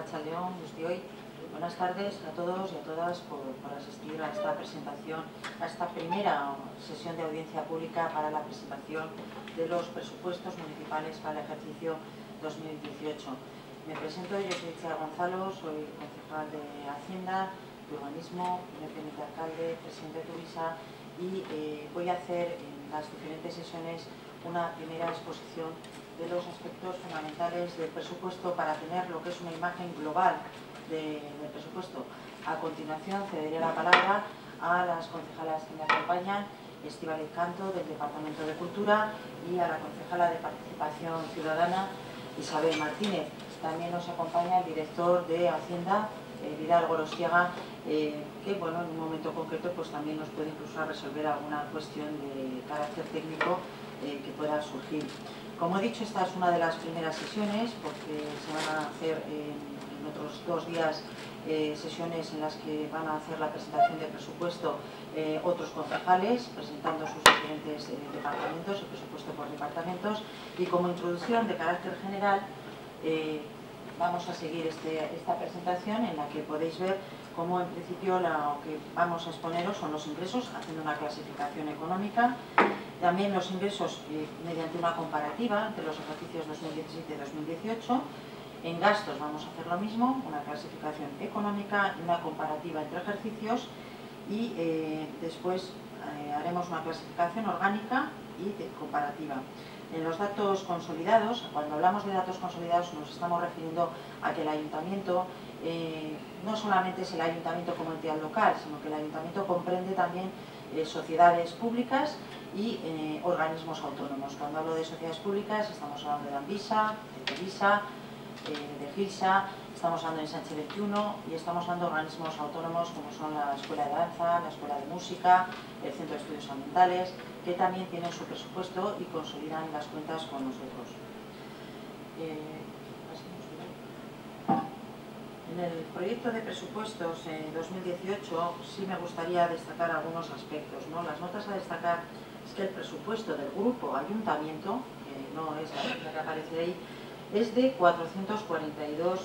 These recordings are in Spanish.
León, hoy. Buenas tardes a todos y a todas por, asistir a esta presentación, a esta primera sesión de audiencia pública para la presentación de los presupuestos municipales para el ejercicio 2018. Me presento, yo soy Chia Gonzalo, soy concejal de Hacienda, de Urbanismo, independiente alcalde, presidente de Turisa y eh, voy a hacer en las diferentes sesiones una primera exposición de los aspectos fundamentales del presupuesto para tener lo que es una imagen global del presupuesto. A continuación cederé la palabra a las concejalas que me acompañan, Estivaliz Canto del Departamento de Cultura y a la concejala de Participación Ciudadana, Isabel Martínez. También nos acompaña el director de Hacienda, eh, Vidal Gorosiaga, eh, que bueno, en un momento concreto pues también nos puede incluso resolver alguna cuestión de carácter técnico eh, que pueda surgir. Como he dicho, esta es una de las primeras sesiones porque se van a hacer en, otros dos días eh, sesiones en las que van a hacer la presentación del presupuesto eh, otros concejales presentando sus diferentes eh, departamentos, el presupuesto por departamentos y como introducción de carácter general vamos a seguir este, esta presentación en la que podéis ver cómo en principio lo que vamos a exponeros son los ingresos haciendo una clasificación económica también los ingresos eh, mediante una comparativa entre los ejercicios 2017 y 2018. En gastos vamos a hacer lo mismo, una clasificación económica y una comparativa entre ejercicios y eh, después eh, haremos una clasificación orgánica y comparativa. En los datos consolidados, cuando hablamos de datos consolidados nos estamos refiriendo a que el ayuntamiento no solamente es el ayuntamiento como entidad local, sino que el ayuntamiento comprende también sociedades públicas y eh, organismos autónomos. Cuando hablo de sociedades públicas estamos hablando de Ambisa, de Telisa, eh, de GILSA, estamos hablando de Sánchez 21 y estamos hablando de organismos autónomos como son la Escuela de Danza, la Escuela de Música, el Centro de Estudios Ambientales, que también tienen su presupuesto y consolidan las cuentas con nosotros. Eh, en el proyecto de presupuestos en 2018 sí me gustaría destacar algunos aspectos. Las notas a destacar es que el presupuesto del grupo ayuntamiento, que no es la que aparece ahí, es de 442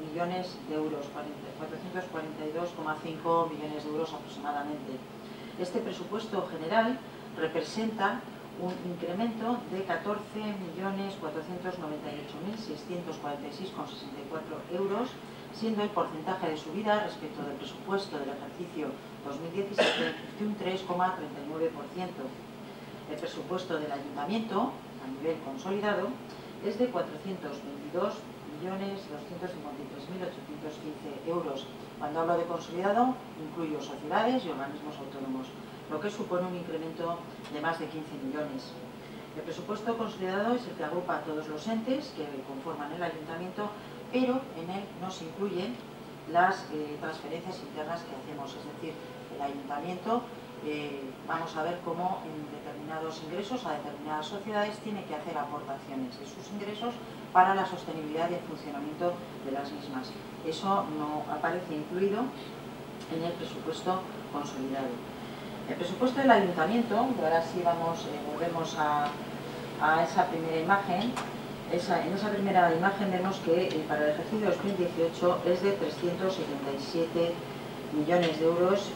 millones de euros, 442,5 millones de euros aproximadamente. Este presupuesto general representa un incremento de 14.498.646,64 euros, siendo el porcentaje de subida respecto del presupuesto del ejercicio 2017 de un 3,39%. El presupuesto del ayuntamiento, a nivel consolidado, es de 422.253.815 euros. Cuando hablo de consolidado, incluyo sociedades y organismos autónomos, lo que supone un incremento de más de 15 millones. El presupuesto consolidado es el que agrupa a todos los entes que conforman el ayuntamiento, pero en él no se incluyen las eh, transferencias internas que hacemos, es decir, el ayuntamiento eh, vamos a ver cómo en determinados ingresos a determinadas sociedades tiene que hacer aportaciones de sus ingresos para la sostenibilidad y el funcionamiento de las mismas. Eso no aparece incluido en el presupuesto consolidado. El presupuesto del ayuntamiento, ahora sí vamos, eh, volvemos a, esa primera imagen, en esa primera imagen vemos que eh, para el ejercicio 2018 es de 377 millones de euros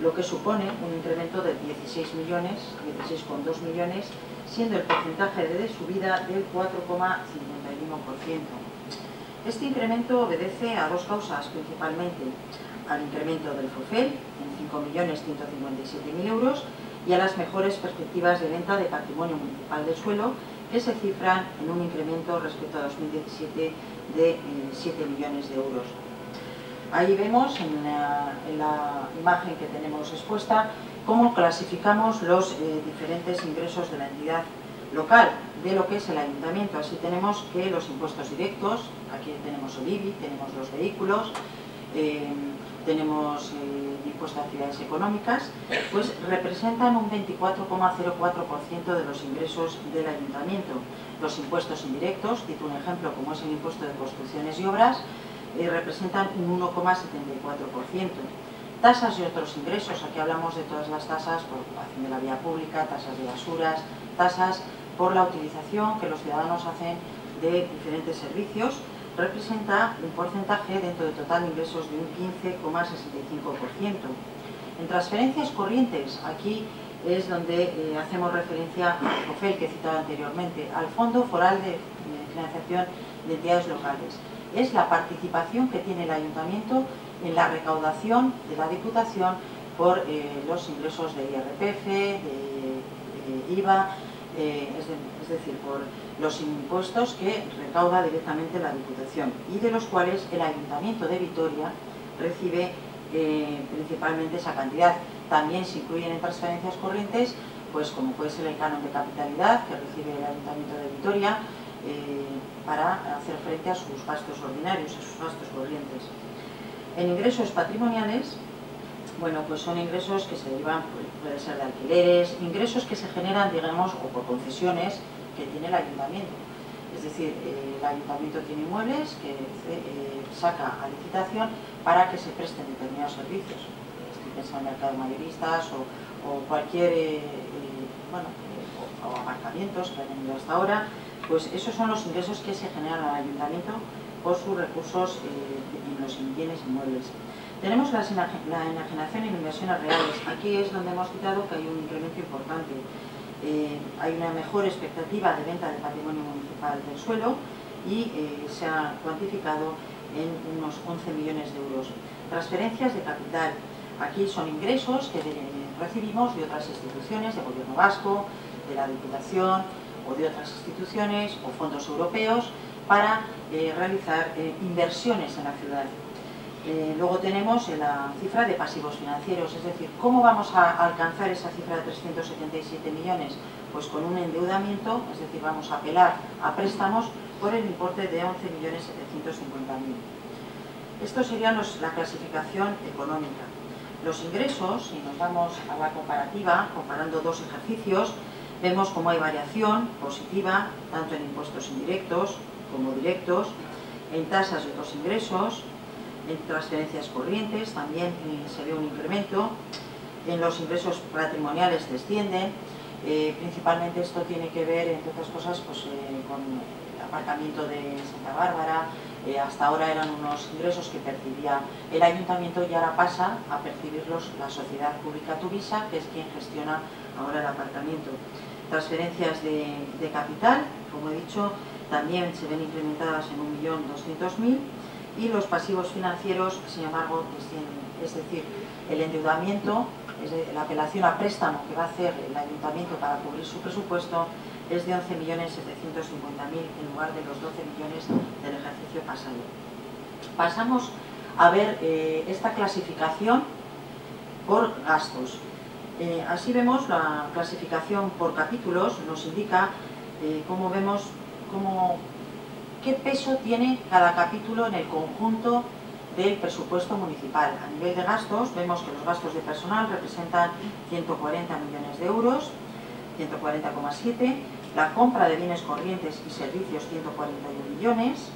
lo que supone un incremento de 16 millones, 16,2 millones, siendo el porcentaje de subida del 4,51%. Este incremento obedece a dos causas, principalmente al incremento del FOFEL en 5.157.000 euros y a las mejores perspectivas de venta de patrimonio municipal del suelo, que se cifran en un incremento respecto a 2017 de 7 eh, millones de euros. Ahí vemos en la, imagen que tenemos expuesta cómo clasificamos los eh, diferentes ingresos de la entidad local de lo que es el ayuntamiento. Así tenemos que los impuestos directos, aquí tenemos el IBI, tenemos los vehículos, eh, tenemos eh, impuesto a actividades económicas, pues representan un 24,04% de los ingresos del ayuntamiento. Los impuestos indirectos, cito un ejemplo como es el impuesto de construcciones y obras, eh, representan un 1,74%. Tasas y otros ingresos, aquí hablamos de todas las tasas por ocupación de la vía pública, tasas de basuras, tasas por la utilización que los ciudadanos hacen de diferentes servicios, representa un porcentaje dentro del total de ingresos de un 15,65%. En transferencias corrientes, aquí es donde eh, hacemos referencia al COFEL que he citado anteriormente, al Fondo Foral de Financiación de Entidades Locales. Es la participación que tiene el Ayuntamiento en la recaudación de la Diputación por eh, los ingresos de IRPF, de, IVA, eh, es, decir, por los impuestos que recauda directamente la Diputación y de los cuales el Ayuntamiento de Vitoria recibe eh, principalmente esa cantidad. También se incluyen en transferencias corrientes, pues como puede ser el canon de capitalidad que recibe el Ayuntamiento de Vitoria para hacer frente a sus gastos ordinarios, a sus gastos corrientes. En ingresos patrimoniales, bueno, pues son ingresos que se derivan, puede ser de alquileres, ingresos que se generan, digamos, o por concesiones que tiene el ayuntamiento. Es decir, eh, el ayuntamiento tiene inmuebles que eh, saca a licitación para que se presten determinados servicios. Estoy pensando en mercado mayoristas o, cualquier, eh, bueno, o, aparcamientos que han venido hasta ahora, pues esos son los ingresos que se generan al ayuntamiento por sus recursos en los bienes inmuebles. Tenemos la, enajenación en inversiones reales. Aquí es donde hemos citado que hay un incremento importante. Eh, hay una mejor expectativa de venta del patrimonio municipal del suelo y eh, se ha cuantificado en unos 11 millones de euros. Transferencias de capital. Aquí son ingresos que recibimos de otras instituciones, del Gobierno Vasco, de la Diputación o de otras instituciones o fondos europeos para eh, realizar inversiones en la ciudad. Eh, luego tenemos la cifra de pasivos financieros, es decir, ¿cómo vamos a alcanzar esa cifra de 377 millones? Pues con un endeudamiento, es decir, vamos a apelar a préstamos por el importe de 11.750.000. Esto sería la clasificación económica. Los ingresos, si nos vamos a la comparativa, comparando dos ejercicios, vemos cómo hay variación positiva, tanto en impuestos indirectos como directos, en tasas de otros ingresos, en transferencias corrientes también eh, se ve un incremento, en los ingresos patrimoniales descienden, eh, principalmente esto tiene que ver, entre otras cosas, pues, eh, con el aparcamiento de Santa Bárbara, hasta ahora eran unos ingresos que percibía el ayuntamiento y ahora pasa a percibirlos la sociedad pública Tuvisa, que es quien gestiona ahora el aparcamiento. Transferencias de, de capital, como he dicho, también se ven incrementadas en 1.200.000 y los pasivos financieros, sin embargo, es decir, el endeudamiento, la apelación a préstamo que va a hacer el ayuntamiento para cubrir su presupuesto es de 11.750.000 en lugar de los 12 millones del ejercicio pasado. Pasamos a ver eh, esta clasificación por gastos. Eh, así vemos la clasificación por capítulos, nos indica eh, cómo vemos cómo qué peso tiene cada capítulo en el conjunto del presupuesto municipal. A nivel de gastos, vemos que los gastos de personal representan 140 millones de euros, 140,7, la compra de bienes corrientes y servicios 141 millones,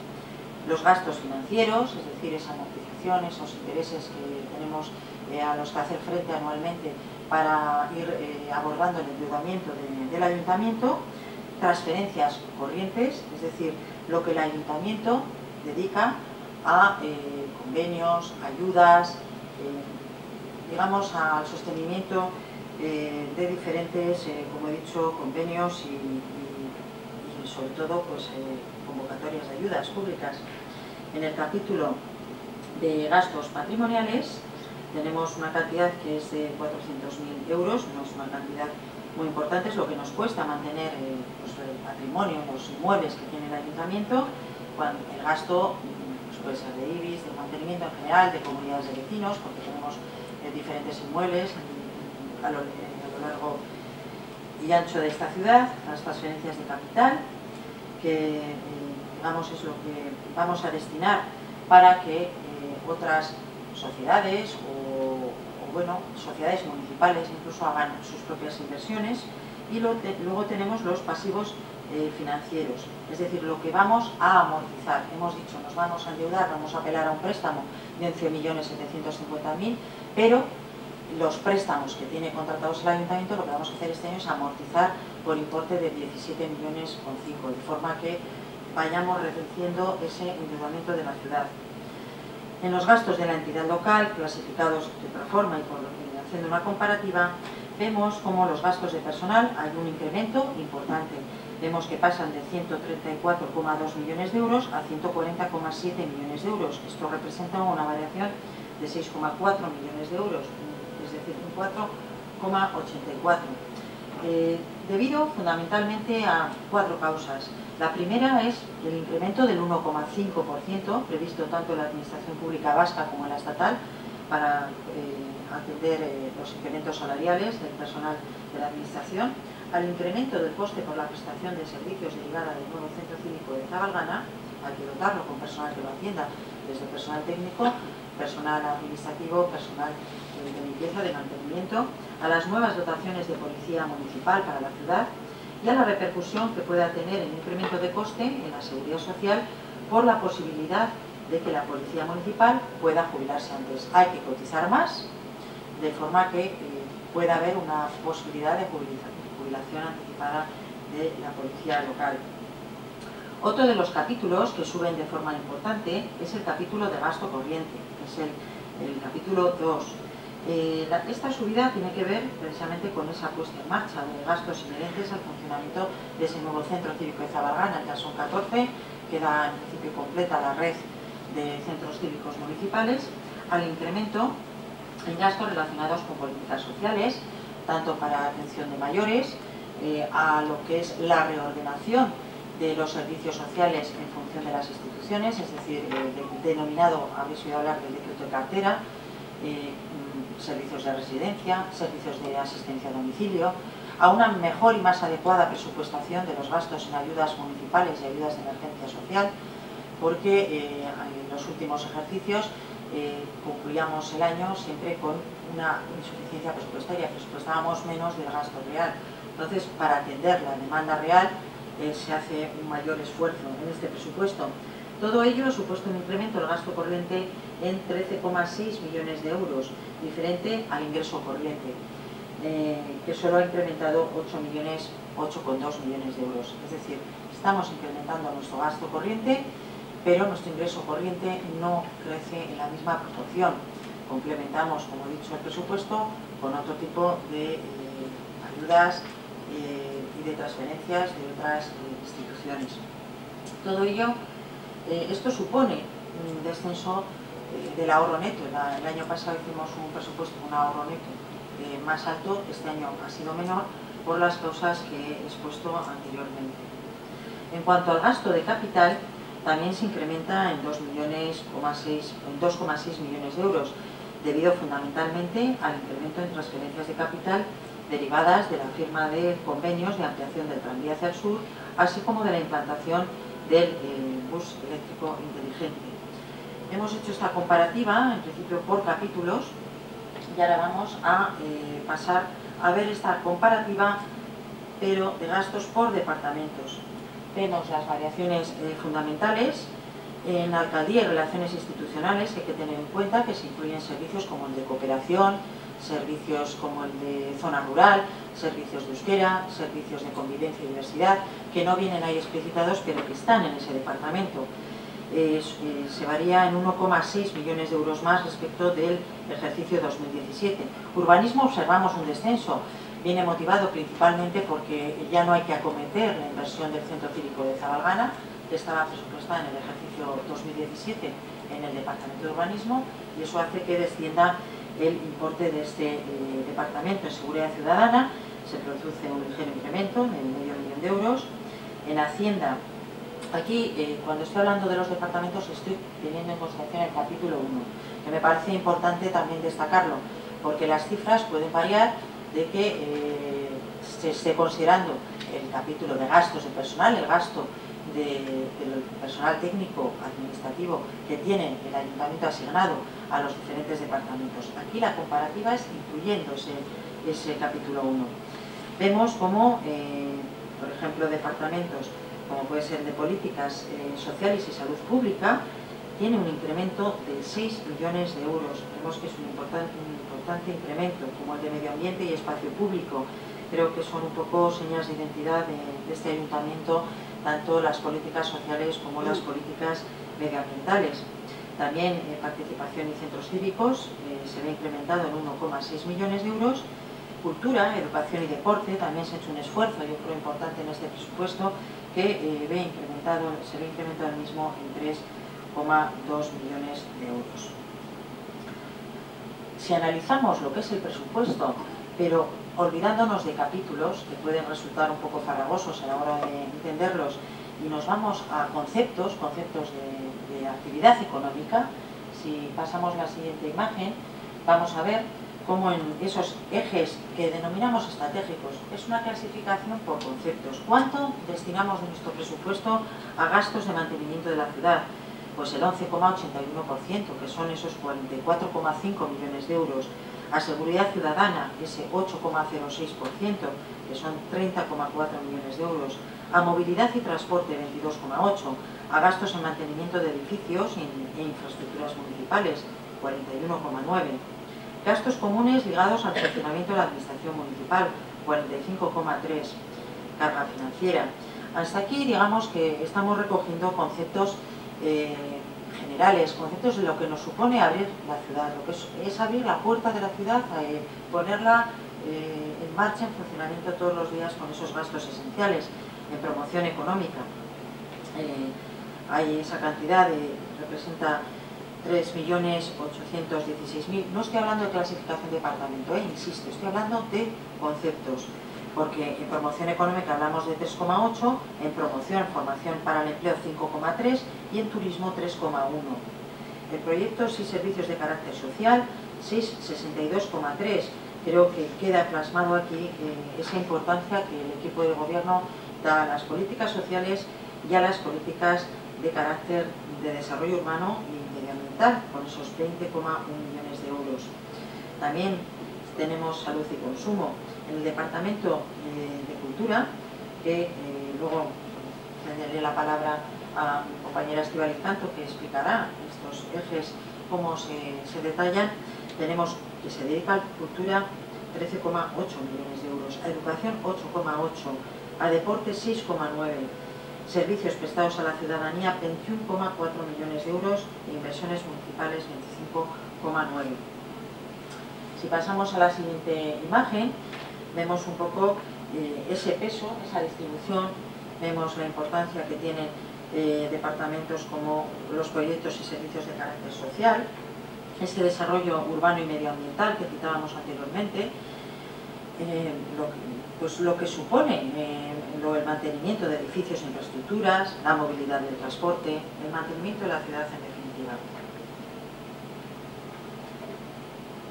los gastos financieros, es decir, esa amortización, esos intereses que tenemos eh, a los que hacer frente anualmente para ir eh, abordando el endeudamiento del ayuntamiento, transferencias corrientes, es decir, lo que el ayuntamiento dedica a eh, convenios, ayudas, eh, digamos al sostenimiento eh, de diferentes, como he dicho, convenios y, sobre todo pues, convocatorias de ayudas públicas. En el capítulo de gastos patrimoniales tenemos una cantidad que es de 400.000 euros, no es una cantidad muy importante, es lo que nos cuesta mantener pues, el patrimonio, los inmuebles que tiene el ayuntamiento, cuando el gasto pues puede ser de IBIS, de mantenimiento en general, de comunidades de vecinos, porque tenemos eh, diferentes inmuebles a lo, largo y ancho de esta ciudad, las transferencias de capital, que eh, digamos es lo que vamos a destinar para que eh, otras sociedades o, bueno, sociedades municipales incluso hagan sus propias inversiones y luego tenemos los pasivos eh, financieros, es decir, lo que vamos a amortizar. Hemos dicho, nos vamos a endeudar, vamos a apelar a un préstamo de 11.750.000, pero los préstamos que tiene contratados el ayuntamiento, lo que vamos a hacer este año es amortizar por importe de 17 millones con 5, de forma que vayamos reduciendo ese endeudamiento de la ciudad. En los gastos de la entidad local, clasificados de forma y por, haciendo una comparativa, vemos como los gastos de personal hay un incremento importante. Vemos que pasan de 134,2 millones de euros a 140,7 millones de euros. Esto representa una variación de 6,4 millones de euros, es decir, un 4,84. Eh, debido fundamentalmente a cuatro causas. La primera es el incremento del 1,5% previsto tanto en la Administración Pública Vasca como en la estatal para eh, atender eh, los incrementos salariales del personal de la Administración, al incremento del coste por la prestación de servicios derivada del nuevo Centro Cívico de Zabalgana, hay que dotarlo con personal que lo atienda, desde personal técnico, personal administrativo, personal de limpieza, de mantenimiento, a las nuevas dotaciones de policía municipal para la ciudad y a la repercusión que pueda tener el incremento de coste en la seguridad social por la posibilidad de que la policía municipal pueda jubilarse antes. Hay que cotizar más de forma que eh, pueda haber una posibilidad de jubilación anticipada de la policía local. Otro de los capítulos que suben de forma importante es el capítulo de gasto corriente, que es el, capítulo 2. Eh, esta subida tiene que ver precisamente con esa puesta en marcha de gastos inherentes al funcionamiento de ese nuevo centro cívico de Zabalgana, ya son 14, queda en principio completa la red de centros cívicos municipales, al incremento en gastos relacionados con políticas sociales, tanto para atención de mayores, eh, a lo que es la reordenación de los servicios sociales en función de las instituciones, es decir, el denominado, habéis oído hablar del decreto de cartera, eh, servicios de residencia, servicios de asistencia a domicilio, a una mejor y más adecuada presupuestación de los gastos en ayudas municipales y ayudas de emergencia social, porque eh, en los últimos ejercicios eh, concluíamos el año siempre con una insuficiencia presupuestaria, presupuestábamos menos del gasto real. Entonces, para atender la demanda real, eh, se hace un mayor esfuerzo en este presupuesto. Todo ello ha supuesto un incremento del gasto corriente en 13,6 millones de euros, diferente al ingreso corriente, eh, que solo ha incrementado 8 millones, 8,2 millones de euros. Es decir, estamos incrementando nuestro gasto corriente pero nuestro ingreso corriente no crece en la misma proporción. Complementamos, como he dicho, el presupuesto con otro tipo de eh, ayudas eh, y de transferencias de otras instituciones. Todo ello, esto supone un descenso del ahorro neto. El año pasado hicimos un presupuesto un ahorro neto más alto, este año ha sido menor por las causas que he expuesto anteriormente. En cuanto al gasto de capital, también se incrementa en 2,6 millones, de euros, debido fundamentalmente al incremento en transferencias de capital derivadas de la firma de convenios de ampliación del tranvía hacia el sur, así como de la implantación del eh, eléctrico inteligente. Hemos hecho esta comparativa, en principio por capítulos, y ahora vamos a eh, pasar a ver esta comparativa, pero de gastos por departamentos vemos las variaciones eh, fundamentales en alcaldía y relaciones institucionales hay que tener en cuenta que se incluyen servicios como el de cooperación, servicios como el de zona rural, servicios de euskera, servicios de convivencia y diversidad, que no vienen ahí explicitados pero que están en ese departamento. Eh, se varía en 1,6 millones de euros más respecto del ejercicio 2017. Urbanismo observamos un descenso, viene motivado principalmente porque ya no hay que acometer la inversión del Centro Cívico de Zabalgana, que estaba presupuestada en el ejercicio 2017 en el Departamento de Urbanismo, y eso hace que descienda el importe de este eh, Departamento en Seguridad Ciudadana, se produce un ligero incremento de medio millón de euros. En Hacienda, aquí eh, cuando estoy hablando de los departamentos estoy teniendo en consideración el capítulo 1, que me parece importante también destacarlo, porque las cifras pueden variar de que eh, se esté considerando el capítulo de gastos de personal, el gasto del personal técnico administrativo que tiene el ayuntamiento asignado a los diferentes departamentos. Aquí la comparativa es incluyendo ese, capítulo 1. Vemos como, eh, por ejemplo, departamentos como puede ser de políticas eh, sociales y salud pública, tiene un incremento de 6 millones de euros. Vemos que es un importante, incremento, como el de medio ambiente y espacio público. Creo que son un poco señas de identidad de, este ayuntamiento tanto las políticas sociales como las políticas medioambientales. También eh, participación en centros cívicos eh, se ve incrementado en 1,6 millones de euros. Cultura, educación y deporte, también se ha hecho un esfuerzo, yo creo importante en este presupuesto, que eh, se ve incrementado el mismo en 3,2 millones de euros. Si analizamos lo que es el presupuesto, pero olvidándonos de capítulos que pueden resultar un poco farragosos a la hora de entenderlos, y nos vamos a conceptos, conceptos de, actividad económica, si pasamos la siguiente imagen, vamos a ver cómo en esos ejes que denominamos estratégicos es una clasificación por conceptos. ¿Cuánto destinamos de nuestro presupuesto a gastos de mantenimiento de la ciudad? Pues el 11,81%, que son esos 44,5 millones de euros. A seguridad ciudadana, ese 8,06%, que son 30,4 millones de euros a movilidad y transporte 22,8, a gastos en mantenimiento de edificios e infraestructuras municipales 41,9, gastos comunes ligados al funcionamiento de la administración municipal 45,3, carga financiera. Hasta aquí digamos que estamos recogiendo conceptos eh, conceptos de lo que nos supone abrir la ciudad, lo que es, abrir la puerta de la ciudad, eh, ponerla eh, en marcha, en funcionamiento todos los días con esos gastos esenciales en promoción económica. Eh, hay esa cantidad, de, representa 3.816.000. No estoy hablando de clasificación de departamento, insisto, estoy hablando de conceptos, porque en promoción económica hablamos de 3,8, en promoción, formación para el empleo 5,3 y en turismo 3,1. El proyectos y servicios de carácter social 6,62,3. Creo que queda plasmado aquí eh, esa importancia que el equipo de gobierno a las políticas sociales y a las políticas de carácter de desarrollo urbano y medioambiental, con esos 20,1 millones de euros. También tenemos salud y consumo. En el Departamento eh, de Cultura, que eh, luego daré la palabra a mi compañera Estivaliz Canto, que explicará estos ejes, cómo se, se detallan, tenemos que se dedica a cultura 13,8 millones de euros, a educación 8,8 a deporte 6,9, servicios prestados a la ciudadanía 21,4 millones de euros e inversiones municipales 25,9. Si pasamos a la siguiente imagen, vemos un poco eh, ese peso, esa distribución, vemos la importancia que tienen eh, departamentos como los proyectos y servicios de carácter social, este desarrollo urbano y medioambiental que citábamos anteriormente, eh, lo, pues lo que supone eh, el mantenimiento de edificios e infraestructuras, la movilidad del transporte, el mantenimiento de la ciudad en definitiva.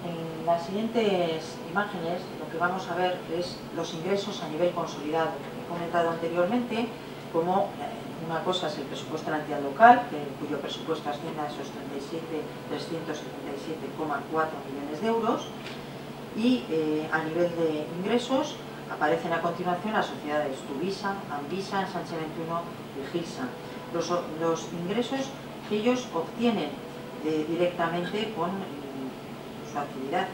En las siguientes imágenes lo que vamos a ver es los ingresos a nivel consolidado. He comentado anteriormente cómo eh, una cosa es el presupuesto entidad local, cuyo presupuesto asciende a esos 37.377,4 millones de euros, y eh, a nivel de ingresos aparecen a continuación las sociedades Tuvisa, Ambisa, Ensanche 21 y Gilsa. Los, ingresos que ellos obtienen eh, directamente con su actividad.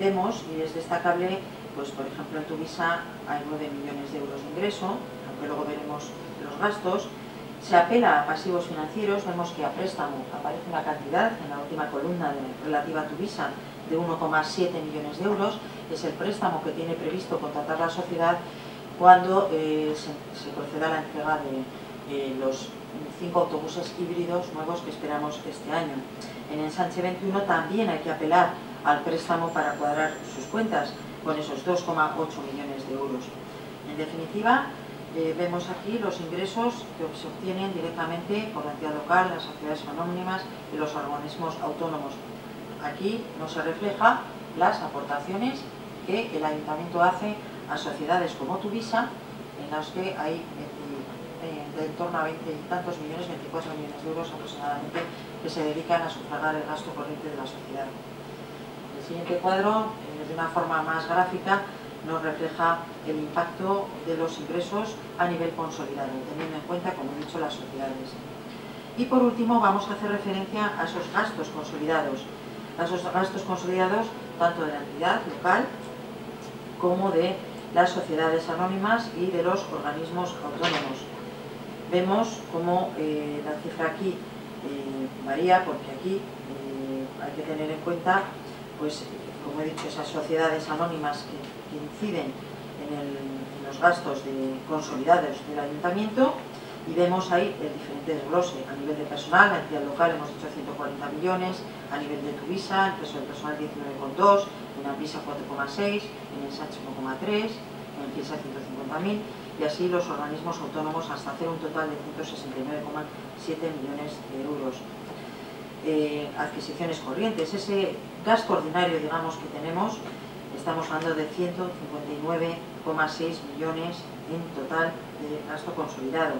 vemos, y es destacable, pues por ejemplo en Tuvisa hay 9 millones de euros de ingreso, aunque luego veremos los gastos, se apela a pasivos financieros, vemos que a préstamo aparece una cantidad en la última columna relativa a Tuvisa de 1,7 millones de euros, es el préstamo que tiene previsto contratar la sociedad cuando eh, se, proceda a la entrega de los cinco autobuses híbridos nuevos que esperamos este año. En Ensanche 21 también hay que apelar al préstamo para cuadrar sus cuentas con esos 2,8 millones de euros. En definitiva, eh, vemos aquí los ingresos que se obtienen directamente por la entidad local, las sociedades anónimas y los organismos autónomos aquí no se refleja las aportaciones que el ayuntamiento hace a sociedades como Tuvisa, en las que hay de en torno a 20 y tantos millones, 24 millones de euros aproximadamente, que se dedican a sufragar el gasto corriente de la sociedad. El siguiente cuadro, eh, de una forma más gráfica, nos refleja el impacto de los ingresos a nivel consolidado, teniendo en cuenta, como he dicho, las sociedades. Y por último, vamos a hacer referencia a esos gastos consolidados, a esos gastos consolidados tanto de la entidad local como de las sociedades anónimas y de los organismos autónomos. Vemos cómo eh, la cifra aquí eh, varía porque aquí eh, hay que tener en cuenta, pues, como he dicho, esas sociedades anónimas que, inciden en, los gastos de, consolidados del ayuntamiento y vemos ahí el diferente desglose. A nivel de personal, la entidad local hemos dicho 140 millones, a nivel de Tuvisa, el peso del personal 19,2, en Ambisa 4,6, en el Sánchez 1,3, en el CISA 150.000 y así los organismos autónomos hasta hacer un total de 169,7 millones de euros. Eh, adquisiciones corrientes, ese gasto ordinario digamos que tenemos, estamos hablando de 159,6 millones en total de gasto consolidado.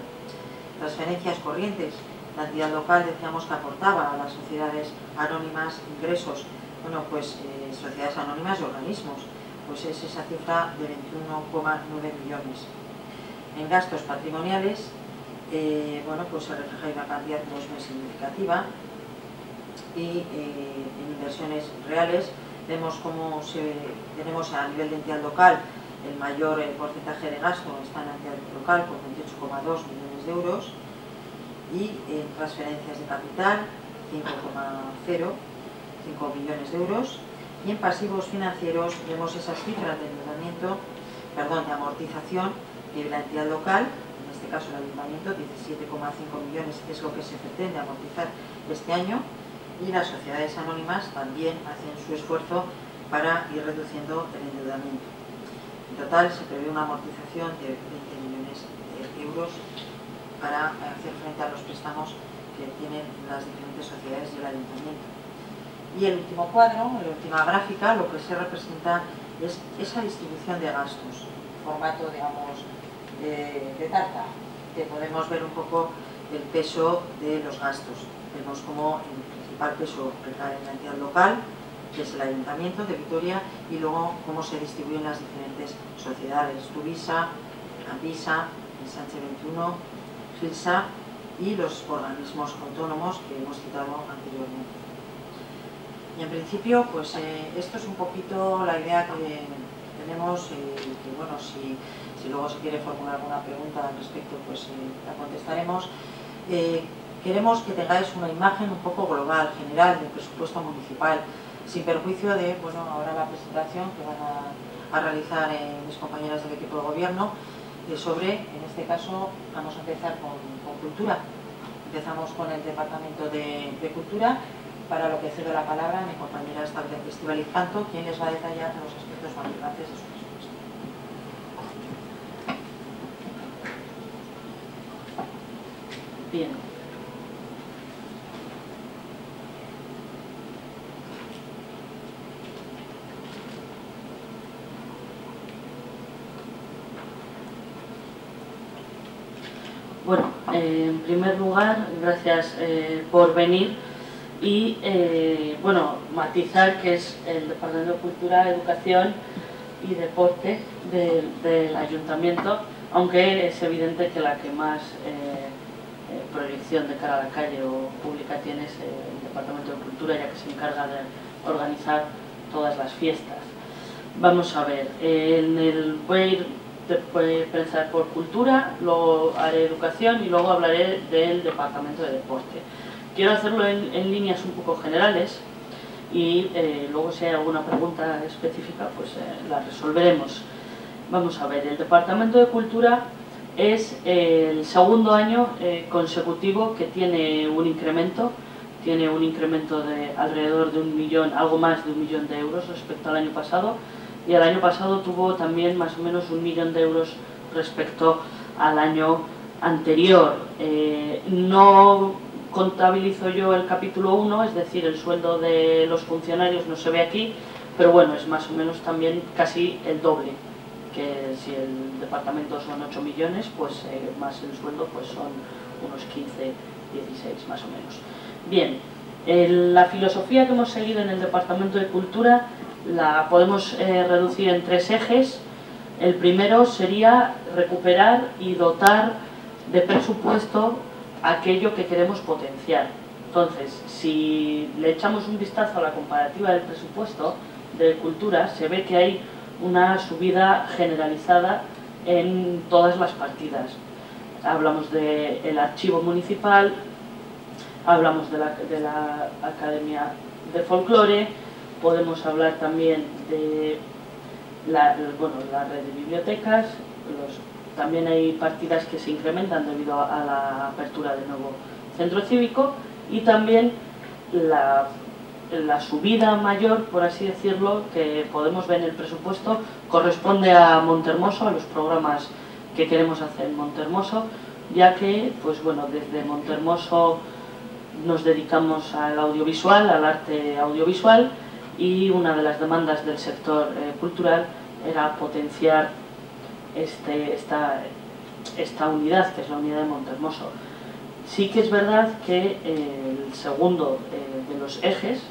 Transferencias corrientes, la entidad local decíamos que aportaba a las sociedades anónimas ingresos, bueno pues eh, sociedades anónimas y organismos, pues es esa cifra de 21,9 millones. En gastos patrimoniales, eh, bueno, pues se refleja una cantidad muy significativa. Y eh, en inversiones reales vemos cómo tenemos a nivel de entidad local el mayor porcentaje de gasto está en la entidad local con 28,2 millones de euros y en transferencias de capital 5,0 5 millones de euros. Y en pasivos financieros vemos esas cifras de endeudamiento, perdón, de amortización de la entidad local, en este caso el ayuntamiento, 17,5 millones es lo que se pretende amortizar este año y las sociedades anónimas también hacen su esfuerzo para ir reduciendo el endeudamiento. En total se prevé una amortización de 20 millones de euros para hacer frente a los préstamos que tienen las diferentes sociedades del ayuntamiento. Y el último cuadro, la última gráfica, lo que se representa es esa distribución de gastos, formato, digamos, de, tarta, que podemos ver un poco el peso de los gastos. Vemos como el principal peso recae en la entidad local, que es el Ayuntamiento de Vitoria, y luego cómo se distribuyen las diferentes sociedades, Tuvisa, Ambisa, Sánchez 21, Gilsa y los organismos autónomos que hemos citado anteriormente. Y en principio, pues eh, esto es un poquito la idea que tenemos eh, que bueno, si, luego se quiere formular alguna pregunta al respecto, pues eh, la contestaremos. queremos que tengáis una imagen un poco global, general, del presupuesto municipal, sin perjuicio de, bueno, ahora la presentación que van a, realizar mis compañeras del equipo de gobierno, sobre, en este caso, vamos a empezar con, cultura. Empezamos con el Departamento de, Cultura para lo que cedo la palabra mi compañera estable Festival Canto, quien les va a detallar los aspectos más relevantes de su presupuesto. Bien. Bueno, eh, en primer lugar, gracias eh, por venir y eh, bueno, matizar que es el Departamento de Cultura, Educación y Deporte del, Ayuntamiento, aunque es evidente que la que más eh, proyección de cara a la calle o pública tiene es el Departamento de Cultura, ya que se encarga de organizar todas las fiestas. Vamos a ver, en el, voy a ir pensar por cultura, luego haré educación y luego hablaré del Departamento de Deporte. Quiero hacerlo en, líneas un poco generales y eh, luego si hay alguna pregunta específica pues eh, la resolveremos. Vamos a ver, el Departamento de Cultura es el segundo año eh, consecutivo que tiene un incremento, tiene un incremento de alrededor de un millón, algo más de un millón de euros respecto al año pasado y el año pasado tuvo también más o menos un millón de euros respecto al año anterior. no contabilizo yo el capítulo 1, es decir, el sueldo de los funcionarios no se ve aquí, pero bueno, es más o menos también casi el doble, que si el departamento son 8 millones, pues eh, más el sueldo pues son unos 15, 16 más o menos. Bien, la filosofía que hemos seguido en el Departamento de Cultura la podemos eh, reducir en tres ejes. El primero sería recuperar y dotar de presupuesto aquello que queremos potenciar. Entonces, si le echamos un vistazo a la comparativa del presupuesto de cultura, se ve que hay una subida generalizada en todas las partidas. Hablamos del archivo municipal, hablamos de la, de Academia de Folclore, podemos hablar también de la, bueno, la red de bibliotecas, también hay partidas que se incrementan debido a la apertura del nuevo centro cívico y también la, la, subida mayor, por así decirlo, que podemos ver en el presupuesto corresponde a Montermoso, a los programas que queremos hacer en Montermoso, ya que, pues bueno, desde Montermoso nos dedicamos al audiovisual, al arte audiovisual, y una de las demandas del sector eh, cultural era potenciar este, esta, unidad, que es la unidad de Montermoso. Sí que es verdad que eh, el segundo eh, de los ejes,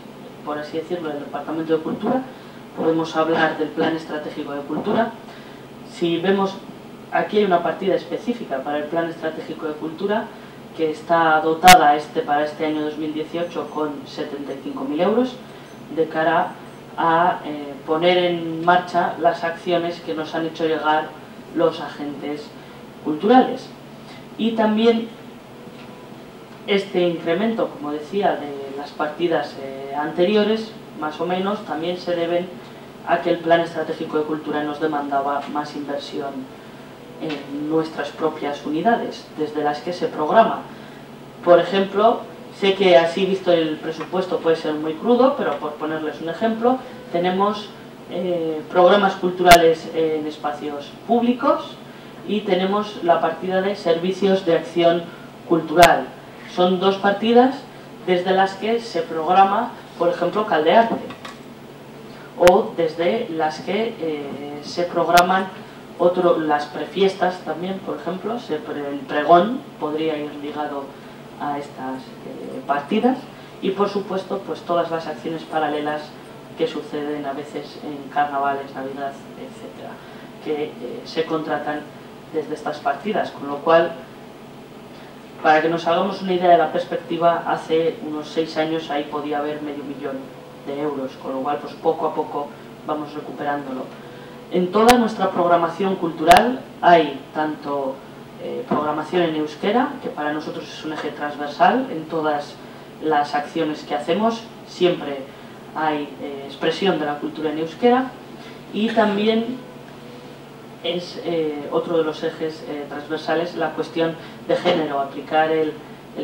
por así decirlo, del Departamento de Cultura, podemos hablar del Plan Estratégico de Cultura. Si vemos, aquí hay una partida específica para el Plan Estratégico de Cultura, que está dotada este, para este año 2018 con 75.000 euros, de cara a eh, poner en marcha las acciones que nos han hecho llegar los agentes culturales. Y también este incremento, como decía, de las partidas eh, anteriores, más o menos, también se deben a que el Plan Estratégico de Cultura nos demandaba más inversión en nuestras propias unidades, desde las que se programa. Por ejemplo, sé que así visto el presupuesto puede ser muy crudo, pero por ponerles un ejemplo, tenemos eh, programas culturales en espacios públicos y tenemos la partida de servicios de acción cultural. Son dos partidas desde las que se programa, por ejemplo, Caldearte, o desde las que eh, se programan otro, las prefiestas también, por ejemplo, el pregón podría ir ligado a estas eh, partidas y por supuesto pues todas las acciones paralelas que suceden a veces en carnavales, navidad, etcétera, que eh, se contratan desde estas partidas, con lo cual para que nos hagamos una idea de la perspectiva, hace unos seis años ahí podía haber medio millón de euros, con lo cual pues poco a poco vamos recuperándolo. En toda nuestra programación cultural hay tanto eh, programación en euskera, que para nosotros es un eje transversal en todas las acciones que hacemos, siempre hay eh, expresión de la cultura en euskera, y también es eh, otro de los ejes transversales la cuestión de género, aplicar el,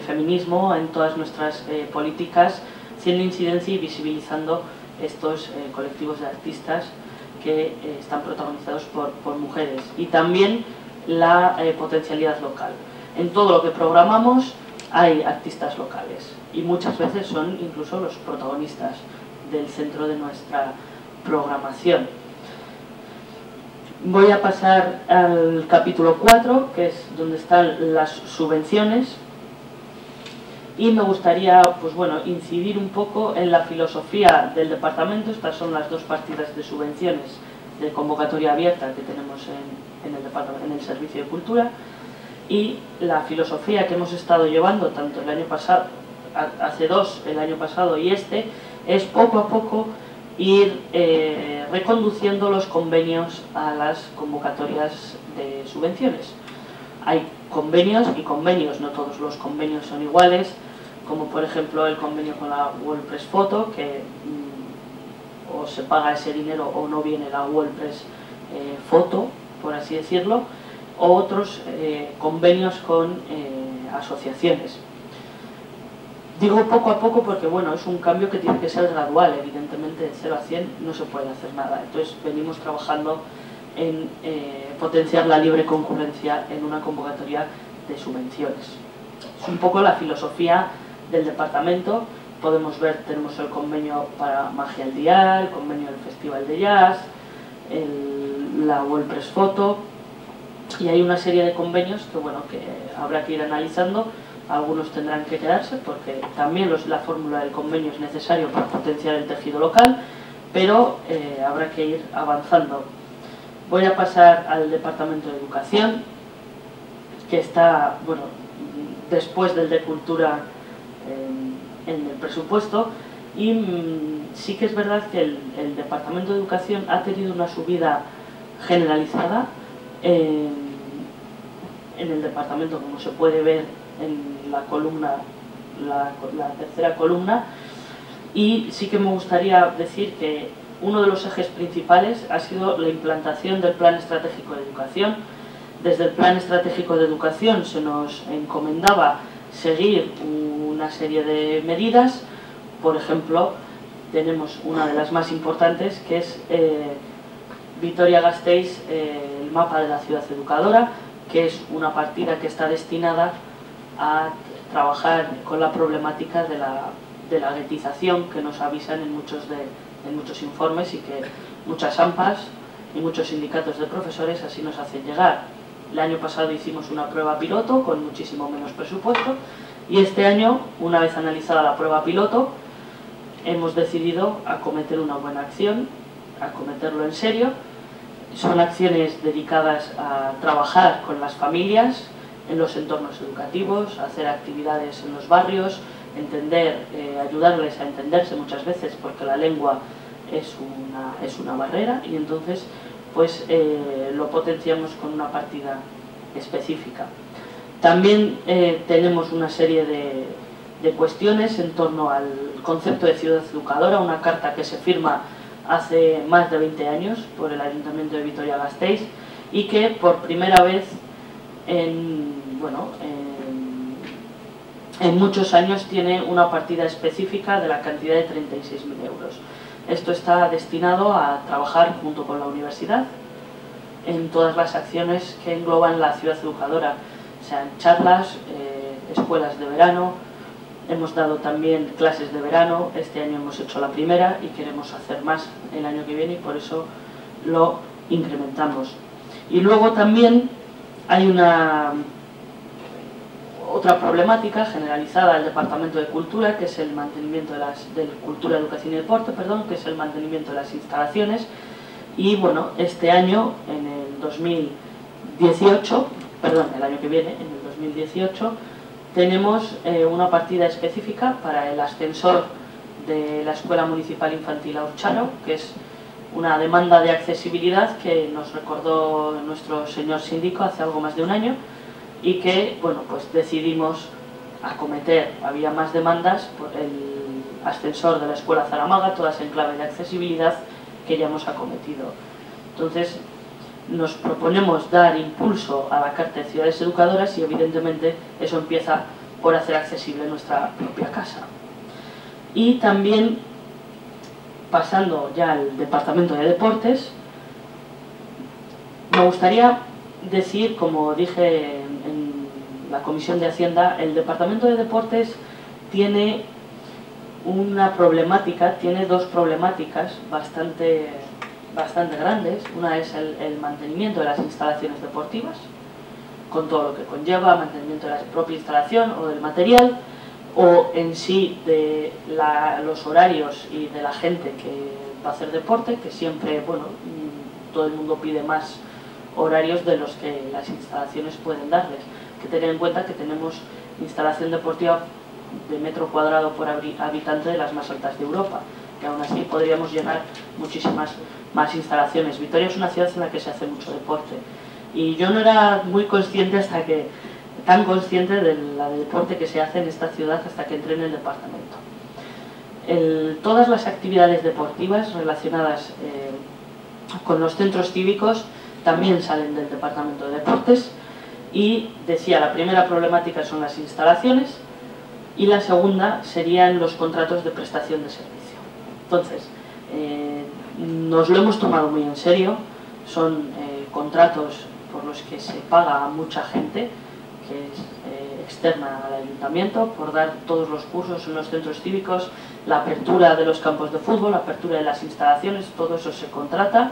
feminismo en todas nuestras políticas, haciendo incidencia y visibilizando estos colectivos de artistas que están protagonizados por, por mujeres. Y también la eh, potencialidad local. En todo lo que programamos hay artistas locales y muchas veces son incluso los protagonistas del centro de nuestra programación. Voy a pasar al capítulo 4, que es donde están las subvenciones, y me gustaría pues bueno, incidir un poco en la filosofía del departamento. Estas son las dos partidas de subvenciones de convocatoria abierta que tenemos en, en el, en el Servicio de Cultura y la filosofía que hemos estado llevando tanto el año pasado, hace dos, el año pasado y este, es poco a poco ir eh, reconduciendo los convenios a las convocatorias de subvenciones. Hay convenios y convenios, no todos los convenios son iguales, como por ejemplo el convenio con la WordPress Photo, que mm, o se paga ese dinero o no viene la WordPress eh, por así decirlo, o otros eh, convenios con eh, asociaciones. Digo poco a poco porque bueno, es un cambio que tiene que ser gradual, evidentemente de 0 a 100 no se puede hacer nada. Entonces venimos trabajando en eh, potenciar la libre concurrencia en una convocatoria de subvenciones. Es un poco la filosofía del departamento. Podemos ver, tenemos el convenio para Magia al Día, el convenio del Festival de Jazz, la WordPress Photo y hay una serie de convenios que bueno que habrá que ir analizando algunos tendrán que quedarse porque también los, la fórmula del convenio es necesario para potenciar el tejido local pero eh, habrá que ir avanzando. Voy a pasar al departamento de educación que está bueno después del de cultura en el presupuesto. Y mm, sí que es verdad que el, Departamento de Educación ha tenido una subida generalizada en, el departamento, como se puede ver en la columna, la, tercera columna, y sí que me gustaría decir que uno de los ejes principales ha sido la implantación del Plan Estratégico de Educación. Desde el Plan Estratégico de Educación se nos encomendaba seguir una serie de medidas. Por ejemplo, tenemos una de las más importantes que es eh, Vitoria-Gasteiz, eh, el mapa de la ciudad educadora, que es una partida que está destinada a trabajar con la problemática de la, de la guetización que nos avisan en muchos de, en muchos informes y que muchas AMPAs y muchos sindicatos de profesores así nos hacen llegar. El año pasado hicimos una prueba piloto con muchísimo menos presupuesto y este año, una vez analizada la prueba piloto, hemos decidido acometer una buena acción, acometerlo en serio. Son acciones dedicadas a trabajar con las familias en los entornos educativos, hacer actividades en los barrios, entender, eh, ayudarles a entenderse muchas veces porque la lengua es una, es una barrera y entonces pues eh, lo potenciamos con una partida específica. También eh, tenemos una serie de, de, cuestiones en torno al concepto de ciudad educadora, una carta que se firma hace más de 20 años por el Ayuntamiento de Vitoria-Gasteiz y que por primera vez en, bueno, en muchos años tiene una partida específica de la cantidad de 36.000 euros. Esto está destinado a trabajar junto con la universidad en todas las acciones que engloban la ciudad educadora, sean charlas, eh, escuelas de verano, hemos dado también clases de verano, este año hemos hecho la primera y queremos hacer más el año que viene y por eso lo incrementamos. Y luego también hay una otra problemática generalizada del Departamento de Cultura, que es el mantenimiento de las de Cultura, Educación y Deporte, perdón, que es el mantenimiento de las instalaciones. Y bueno, este año, en el 2018, perdón, el año que viene, en el 2018, tenemos eh, una partida específica para el ascensor de la Escuela Municipal Infantil Aurcharo, que es una demanda de accesibilidad que nos recordó nuestro señor síndico hace algo más de un año y que bueno, pues decidimos acometer, había más demandas por el ascensor de la Escuela Zaramaga, todas en clave de accesibilidad que ya hemos acometido. Entonces, nos proponemos dar impulso a la Carta de Ciudades Educadoras y evidentemente eso empieza por hacer accesible nuestra propia casa. Y también, pasando ya al Departamento de Deportes, me gustaría decir, como dije la Comisión de Hacienda, el Departamento de Deportes tiene una problemática, tiene dos problemáticas bastante, bastante grandes. Una es el, mantenimiento de las instalaciones deportivas, con todo lo que conlleva, mantenimiento de la propia instalación o del material, o en sí de los horarios y de la gente que va a hacer deporte, que siempre, bueno, todo el mundo pide más horarios de los que las instalaciones pueden darles. Que tener en cuenta que tenemos instalación deportiva de metro cuadrado por habitante de las más altas de Europa, que aún así podríamos llenar muchísimas más instalaciones. Vitoria es una ciudad en la que se hace mucho deporte y yo no era muy consciente hasta que, tan consciente del deporte que se hace en esta ciudad hasta que entré en el departamento. todas las actividades deportivas relacionadas eh, con los centros cívicos también salen del Departamento de Deportes y decía, la primera problemática son las instalaciones y la segunda serían los contratos de prestación de servicio. Entonces, eh, nos lo hemos tomado muy en serio, son eh, contratos por los que se paga a mucha gente, que es eh, externa al ayuntamiento, por dar todos los cursos en los centros cívicos, la apertura de los campos de fútbol, la apertura de las instalaciones, todo eso se contrata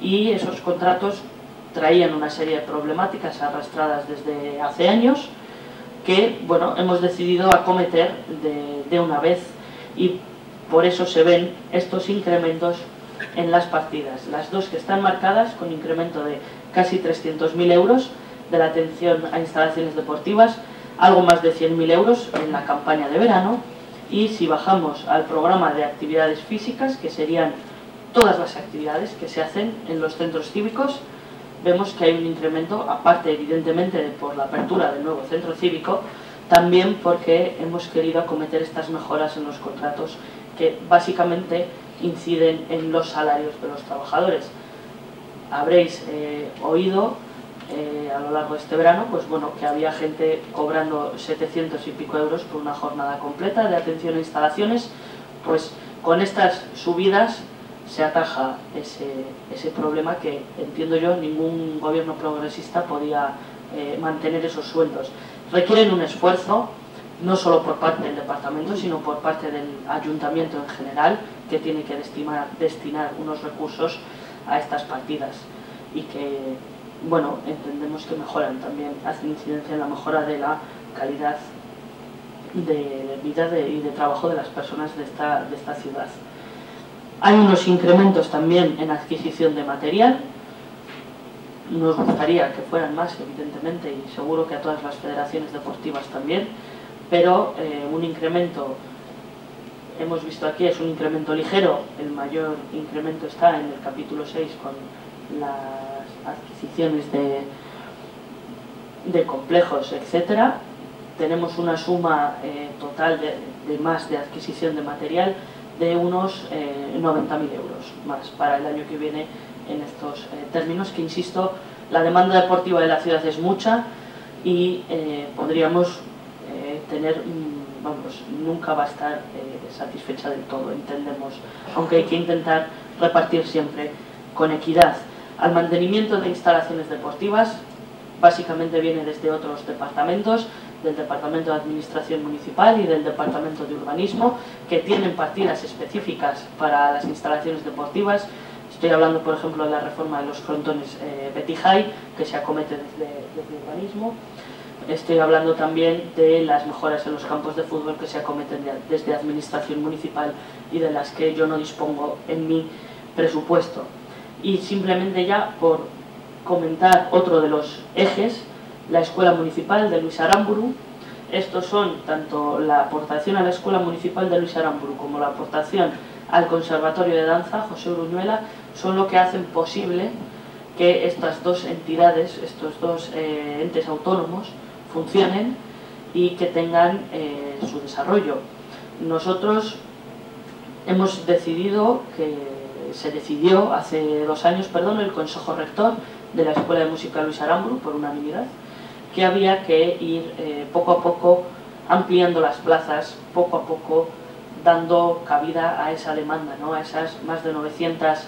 y esos contratos traían una serie de problemáticas arrastradas desde hace años que bueno, hemos decidido acometer de, una vez y por eso se ven estos incrementos en las partidas. Las dos que están marcadas con incremento de casi 300.000 euros de la atención a instalaciones deportivas, algo más de 100.000 euros en la campaña de verano Y si bajamos al programa de actividades físicas, que serían todas las actividades que se hacen en los centros cívicos, vemos que hay un incremento, aparte evidentemente de por la apertura del nuevo centro cívico, también porque hemos querido acometer estas mejoras en los contratos que básicamente inciden en los salarios de los trabajadores. Habréis eh, oído eh, a lo largo de este verano pues bueno, que había gente cobrando 700 y pico euros por una jornada completa de atención a instalaciones, pues con estas subidas se ataja ese, ese problema que entiendo yo ningún gobierno progresista podía eh, mantener esos sueldos. Requieren un esfuerzo, no solo por parte del departamento, sino por parte del ayuntamiento en general, que tiene que destinar, destinar unos recursos a estas partidas y que, bueno, entendemos que mejoran también, hacen incidencia en la mejora de la calidad de vida y de trabajo de las personas de esta, de esta ciudad. Hay unos incrementos también en adquisición de material. Nos gustaría que fueran más, evidentemente, y seguro que a todas las federaciones deportivas también, pero eh, un incremento, hemos visto aquí, es un incremento ligero, el mayor incremento está en el capítulo 6 con las adquisiciones de, de complejos, etcétera. Tenemos una suma eh, total de, de más de adquisición de material de unos eh, 90.000 euros más para el año que viene en estos eh, términos, que insisto, la demanda deportiva de la ciudad es mucha y eh, podríamos eh, tener, mm, vamos, nunca va a estar satisfecha del todo, entendemos, aunque hay que intentar repartir siempre con equidad. Al mantenimiento de instalaciones deportivas, básicamente viene desde otros departamentos, del Departamento de Administración Municipal y del Departamento de Urbanismo, que tienen partidas específicas para las instalaciones deportivas. Estoy hablando, por ejemplo, de la reforma de los frontones eh, High, que se acomete desde, desde Urbanismo. Estoy hablando también de las mejoras en los campos de fútbol que se acometen de, desde Administración Municipal y de las que yo no dispongo en mi presupuesto. Y simplemente ya por comentar otro de los ejes, la Escuela Municipal de Luis Aramburu. Estos son tanto la aportación a la Escuela Municipal de Luis Aramburu como la aportación al Conservatorio de Danza José Uruñuela, son lo que hacen posible que estas dos entidades, estos dos eh, entes autónomos, funcionen y que tengan eh, su desarrollo. Nosotros hemos decidido que se decidió hace dos años, perdón, el Consejo Rector de la Escuela de Música Luis Aramburu por unanimidad, que había que ir eh, poco a poco ampliando las plazas, poco a poco dando cabida a esa demanda, ¿no? a esas más de 900,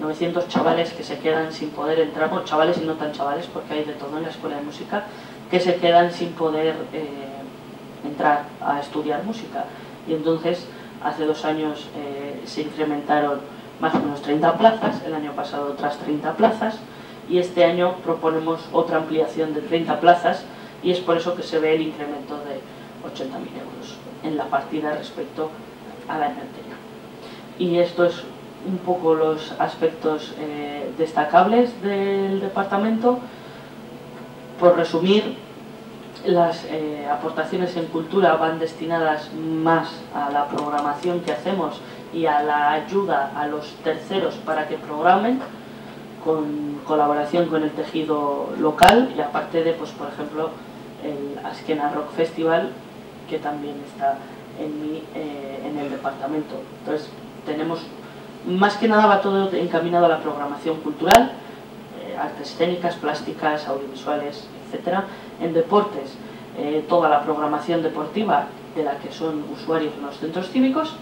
900 chavales que se quedan sin poder entrar, bueno, chavales y no tan chavales, porque hay de todo en la escuela de música, que se quedan sin poder eh, entrar a estudiar música. Y entonces, hace dos años eh, se incrementaron más o menos 30 plazas, el año pasado otras 30 plazas, y este año proponemos otra ampliación de 30 plazas y es por eso que se ve el incremento de 80.000 euros en la partida respecto al año anterior. Y esto es un poco los aspectos eh, destacables del departamento. Por resumir, las eh, aportaciones en cultura van destinadas más a la programación que hacemos y a la ayuda a los terceros para que programen, con colaboración con el tejido local y aparte de, pues, por ejemplo, el Askena Rock Festival, que también está en, mi, eh, en el departamento. Entonces, tenemos, más que nada va todo encaminado a la programación cultural, eh, artes escénicas, plásticas, audiovisuales, etc. En deportes, eh, toda la programación deportiva de la que son usuarios en los centros cívicos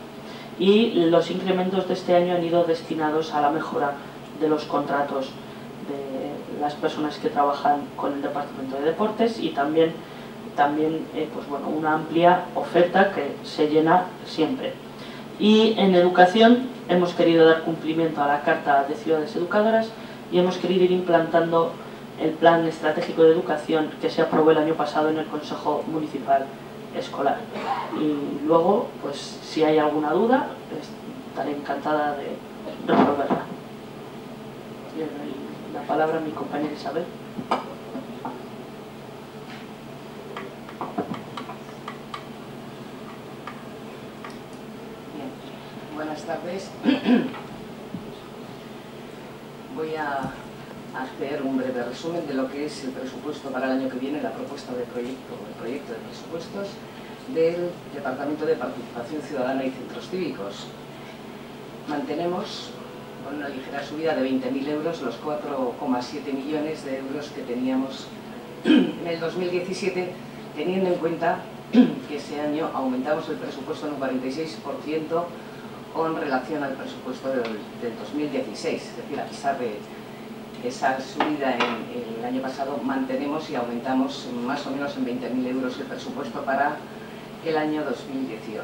y los incrementos de este año han ido destinados a la mejora de los contratos de las personas que trabajan con el Departamento de Deportes y también, también eh, pues bueno, una amplia oferta que se llena siempre. Y en educación hemos querido dar cumplimiento a la Carta de Ciudades Educadoras y hemos querido ir implantando el Plan Estratégico de Educación que se aprobó el año pasado en el Consejo Municipal Escolar. Y luego, pues si hay alguna duda, estaré encantada de resolverla la palabra a mi compañera Isabel. buenas tardes. Voy a hacer un breve resumen de lo que es el presupuesto para el año que viene, la propuesta de proyecto, el proyecto de presupuestos del Departamento de Participación Ciudadana y Centros Cívicos. Mantenemos con una ligera subida de 20.000 euros los 4,7 millones de euros que teníamos en el 2017, teniendo en cuenta que ese año aumentamos el presupuesto en un 46% con relación al presupuesto del, 2016, es decir, a pesar de esa subida en, el año pasado, mantenemos y aumentamos más o menos en 20.000 euros el presupuesto para el año 2018.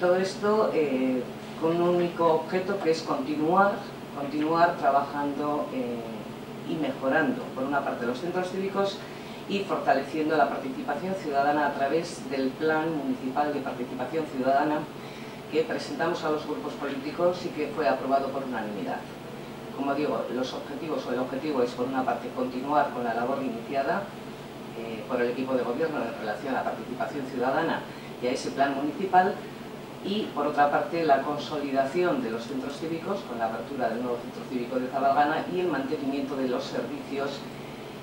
Todo esto eh, con un único objeto que es continuar, continuar trabajando eh, y mejorando, por una parte, los centros cívicos y fortaleciendo la participación ciudadana a través del Plan Municipal de Participación Ciudadana que presentamos a los grupos políticos y que fue aprobado por unanimidad. Como digo, los objetivos o el objetivo es, por una parte, continuar con la labor iniciada eh, por el equipo de gobierno en relación a la participación ciudadana y a ese plan municipal, y por otra parte la consolidación de los centros cívicos con la apertura del nuevo centro cívico de Zabalgana y el mantenimiento de los servicios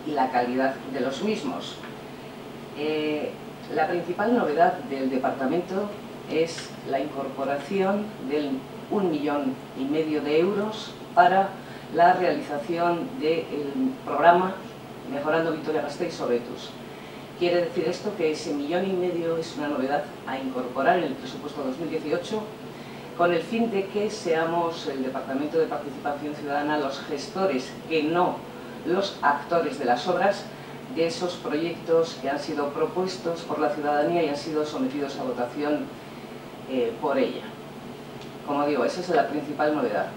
y la calidad de los mismos. Eh, la principal novedad del departamento es la incorporación del un millón y medio de euros para la realización del programa Mejorando Victoria Gasteiz Sobetus. Quiere decir esto que ese millón y medio es una novedad a incorporar en el presupuesto 2018 con el fin de que seamos el Departamento de Participación Ciudadana los gestores que no los actores de las obras de esos proyectos que han sido propuestos por la ciudadanía y han sido sometidos a votación eh, por ella. Como digo, esa es la principal novedad.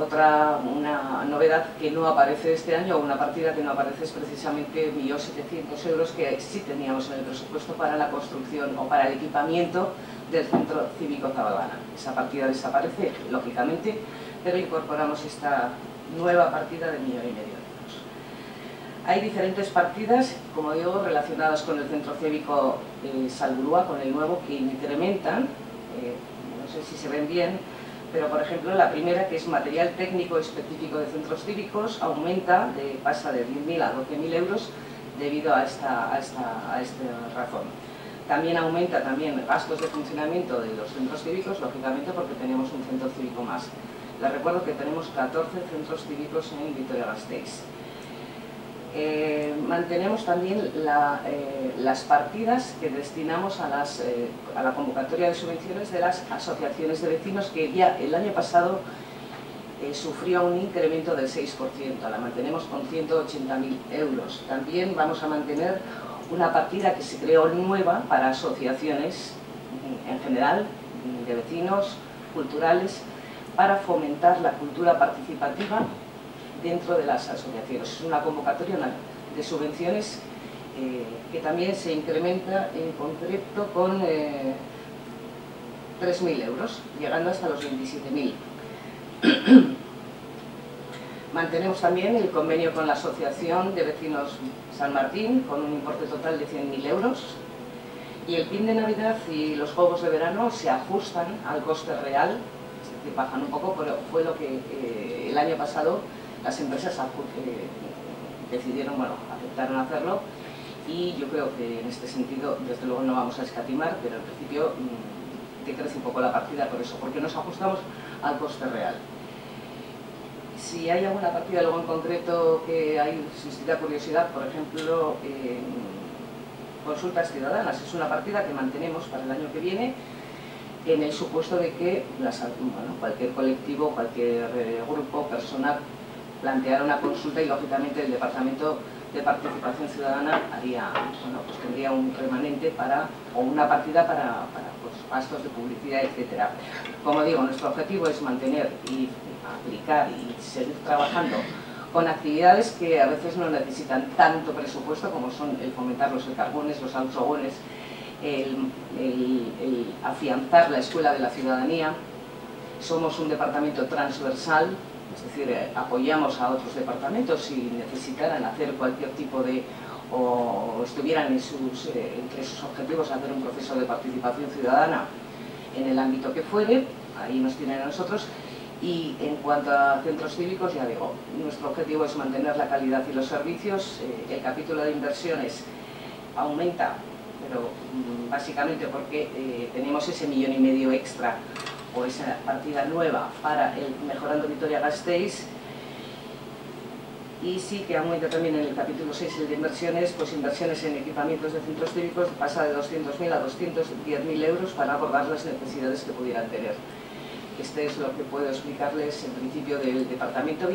Otra una novedad que no aparece este año, una partida que no aparece es precisamente 1.700.000 euros que sí teníamos en el presupuesto para la construcción o para el equipamiento del Centro Cívico Zabalana. Esa partida desaparece, lógicamente, pero incorporamos esta nueva partida de millón y medio de euros. Hay diferentes partidas, como digo, relacionadas con el centro cívico eh, Salburúa, con el nuevo, que incrementan, eh, no sé si se ven bien, pero por ejemplo la primera, que es material técnico específico de centros cívicos, aumenta, pasa de 10.000 a 12.000 euros debido a esta, a, esta, a esta razón. También aumenta también gastos de funcionamiento de los centros cívicos, lógicamente porque tenemos un centro cívico más. Les recuerdo que tenemos 14 centros cívicos en Vitoria-Gasteiz. Eh, mantenemos también eh, las partidas que destinamos a, eh, a, la convocatoria de subvenciones de las asociaciones de vecinos que ya el año pasado sufrió un incremento del 6%, la mantenemos con 180.000 euros. También vamos a mantener una partida que se creó nueva para asociaciones en general, de vecinos, culturales, para fomentar la cultura participativa dentro de las asociaciones. Es una convocatoria de subvenciones eh, que también se incrementa en concreto con 3.000 eh, euros, llegando hasta los 27.000. Mantenemos también el convenio con la Asociación de Vecinos San Martín con un importe total de 100.000 euros y el PIN de Navidad y los Juegos de Verano se ajustan al coste real que bajan un poco, pero fue lo que eh, el año pasado las empresas decidieron, bueno, aceptaron hacerlo y yo creo que en este sentido, desde luego no vamos a escatimar, pero en principio mm, decrece un poco la partida por eso, porque nos ajustamos al coste real. Si hay alguna partida luego en concreto que hay suscita curiosidad, por ejemplo, consultas ciudadanas, es una partida que mantenemos para el año que viene, en el supuesto de que cualquier colectivo, cualquier eh, grupo, persona planteara una consulta y lógicamente el Departamento de Participación Ciudadana haría, pues tendría un remanente para, o una partida para, pues, gastos de publicidad, etcétera. Como digo, nuestro objetivo es mantener y aplicar y seguir trabajando con actividades que a veces no necesitan tanto presupuesto como son el fomentar los carbones, los autogones, el, afianzar la escuela de la ciudadanía. Somos un departamento transversal, es decir, eh, apoyamos a otros departamentos si necesitaran hacer cualquier tipo de o estuvieran en sus, eh, entre sus objetivos hacer un proceso de participación ciudadana, en el ámbito que fuere, ahí nos tienen a nosotros, y en cuanto a centros cívicos, ya digo, nuestro objetivo es mantener la calidad y los servicios, eh, el capítulo de inversiones aumenta, pero mm, básicamente porque tenemos ese millón y medio extra o esa partida nueva para el Mejorando Vitoria-Gasteiz, y sí que aumenta también en el capítulo 6 el de inversiones, pues inversiones en equipamientos de centros cívicos pasa de 200.000 a 210.000 euros para abordar las necesidades que pudieran tener. Este es lo que puedo explicarles en principio del departamento.